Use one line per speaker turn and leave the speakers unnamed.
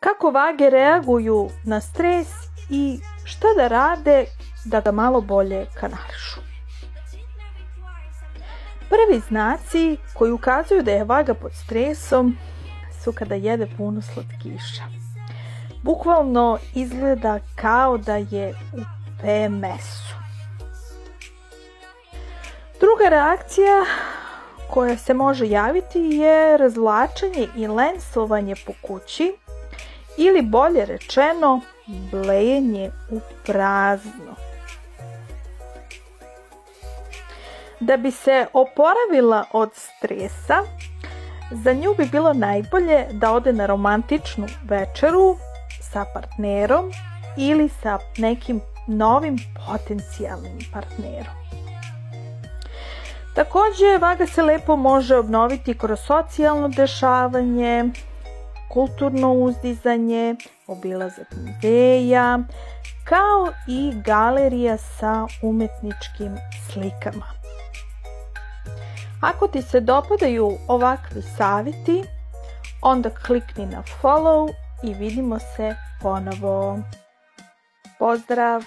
kako vage reaguju na stres i šta da rade da ga malo bolje kanališu. Prvi znaci koji ukazuju da je vaga pod stresom su kada jede puno slatkiša. Bukvalno izgleda kao da je u PMS-u. Druga reakcija koja se može javiti je razvlačenje i lensovanje po kući ili bolje rečeno blejenje u prazno. Da bi se oporavila od stresa, za nju bi bilo najbolje da ode na romantičnu večeru sa partnerom ili sa nekim novim potencijalnim partnerom. Također, vaga se lepo može obnoviti kroz socijalno dešavanje, kulturno uzdizanje, obilazak muzeja, kao i galerija sa umetničkim slikama. Ako ti se dopadaju ovakvi savjeti, onda klikni na follow i vidimo se ponovo. Pozdrav!